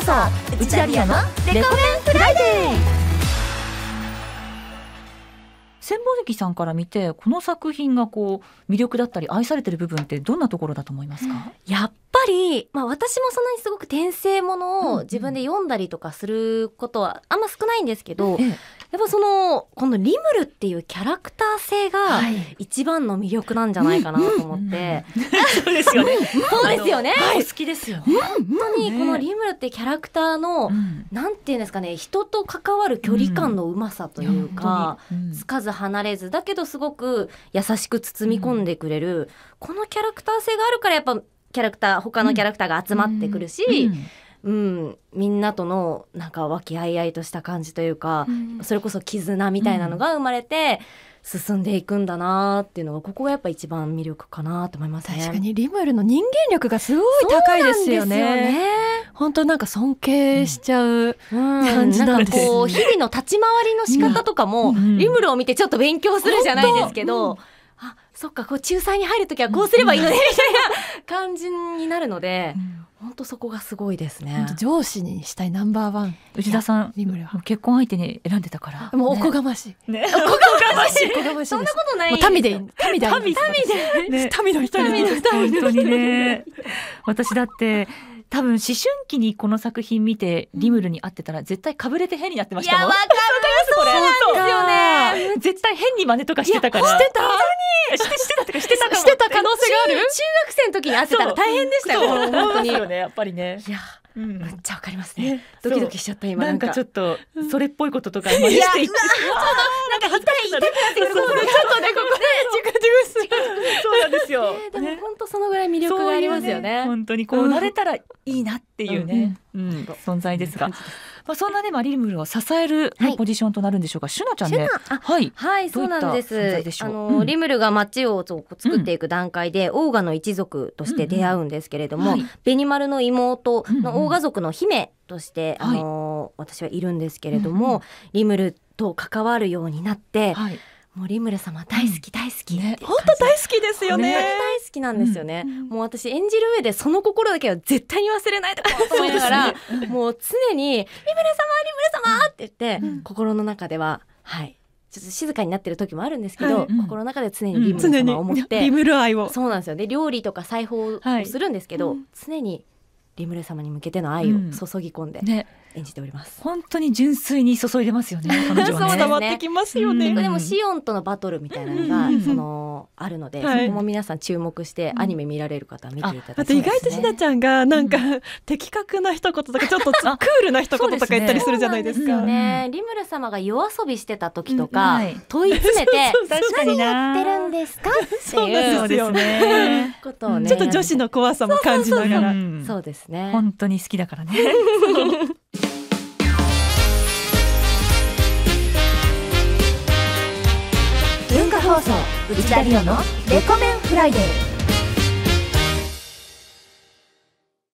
送内田理也のレコメンフライデー。千本関さんから見てこの作品がこう魅力だったり愛されてる部分ってどんなところだと思いますか、やっぱり、まあ、私もそんなにすごく転生ものを自分で読んだりとかすることはあんま少ないんですけど、ええ。やっぱそのこのリムルっていうキャラクター性がはい。一番の魅力なんじゃないかなと思って、そうですよね。そうですよね。はい好きですよね、本当にこのリムルってキャラクターの、うんなんていうんですかね人と関わる距離感のうまさというか、つかず離れずだけどすごく優しく包み込んでくれる、このキャラクター性があるからやっぱキャラクター他のキャラクターが集まってくるし、うん。うん。みんなとのなんか和気あいあいとした感じというか、それこそ絆みたいなのが生まれて進んでいくんだなっていうのがここがやっぱ一番魅力かなと思いますね。確かにリムルの人間力がすごい高いですよね。本当なんか尊敬しちゃう。うん、感じななんんですね。かこう日々の立ち回りの仕方とかも、うん。リムルを見てちょっと勉強するじゃないですけど、あそっかこう仲裁に入るときはこうすればいいのねみたいな感じになるので、本当そこがすごいですね上司にしたいナンバーワン内田さんリムルはもう。結婚相手に選んでたからもうおこがましい。ねおこがましい。おこがましいそんな。ことない民でいい。民でいい。民ね民の一人でいい。本当にね私だって多分思春期にこの作品見てリムルに会ってたら絶対かぶれて変になってましたもん。いやわかる。そうなんですよね。絶対変に真似とかしてたから。してたしてしてたとかしてたしてた可能性がある中学生の時に会ってたら大変でしたよ。本当に。よねやっぱりね。やうん。めっちゃわかりますね。ドキドキしちゃった今なんんか。ちょっとそれっぽいこととか真似していって。なんか痛い痛くなってくる。ちょっとねここ そうなんですよ。でも本当そのぐらい魅力がありますよね。本当にこうなれたらいいなっていうね、うん存在ですが、まあ、そんなねマリムルを支える、ポジションとなるんでしょうか？シュナちゃんね。シュナ。あはい。はい、そうなんです。あの、うん。リムルが町を作っていく段階で、オーガの一族として出会うんですけれども、はい。ベニマルの妹のオーガ族の姫として、はいあの私はいるんですけれども、リムルと関わるようになって、はいもうリムル様大好き大好きね本当大好きですよね。大好きなんですよね、うん。もう私演じる上でその心だけは絶対に忘れないと思いながら、もう常に「リムル様リムル様!」って言って、うん。心の中でははい。ちょっと静かになってる時もあるんですけど、はい。うん。心の中で常にリムル様を思って、リムル愛を。そうなんですよ。で料理とか裁縫をはい。するんですけど、うん。常にリムル様に向けての愛をうん。注ぎ込んでね。演じております。本当に純粋に注いでますよね彼女はね。そうです伝わってきますよね。うん。でもシオンとのバトルみたいなのが、うん。そのあるので、はい。そこも皆さん注目してアニメ見られる方は見ていただあきたいと意外としなちゃんがなんかう的確な一言とかちょっとクールな一言とか言ったりするじゃないですか。そうなんですよね。リムル様が夜遊びしてた時とか、うんはい。問い詰めて 何やってるんですか？ってそういうなんですよね。ことをね。ちょっと女子の怖さも感じながら。うんそう。ですね。本当に好きだからね 放送内田理央のレコメンフライデー。